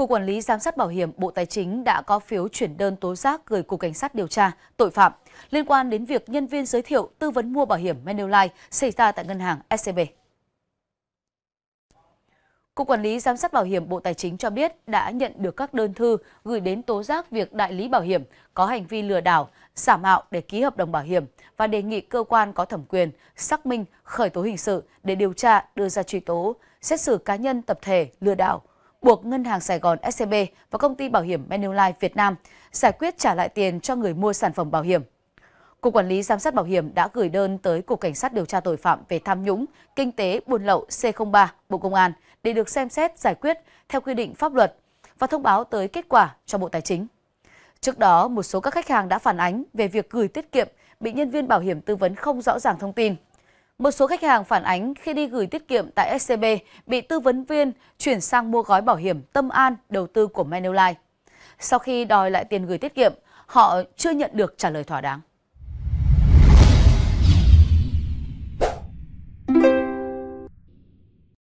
Cục Quản lý Giám sát Bảo hiểm Bộ Tài chính đã có phiếu chuyển đơn tố giác gửi Cục Cảnh sát điều tra tội phạm liên quan đến việc nhân viên giới thiệu tư vấn mua bảo hiểm Manulife xảy ra tại ngân hàng SCB. Cục Quản lý Giám sát Bảo hiểm Bộ Tài chính cho biết đã nhận được các đơn thư gửi đến tố giác việc đại lý bảo hiểm có hành vi lừa đảo, giả mạo để ký hợp đồng bảo hiểm và đề nghị cơ quan có thẩm quyền xác minh khởi tố hình sự để điều tra đưa ra truy tố, xét xử cá nhân tập thể lừa đảo, buộc Ngân hàng Sài Gòn SCB và công ty bảo hiểm Manulife Việt Nam giải quyết trả lại tiền cho người mua sản phẩm bảo hiểm. Cục Quản lý Giám sát Bảo hiểm đã gửi đơn tới Cục Cảnh sát điều tra tội phạm về tham nhũng, kinh tế, buôn lậu C03 Bộ Công an để được xem xét giải quyết theo quy định pháp luật và thông báo tới kết quả cho Bộ Tài chính. Trước đó, một số các khách hàng đã phản ánh về việc gửi tiết kiệm bị nhân viên bảo hiểm tư vấn không rõ ràng thông tin. Một số khách hàng phản ánh khi đi gửi tiết kiệm tại SCB bị tư vấn viên chuyển sang mua gói bảo hiểm Tâm An đầu tư của Manulife. Sau khi đòi lại tiền gửi tiết kiệm, họ chưa nhận được trả lời thỏa đáng.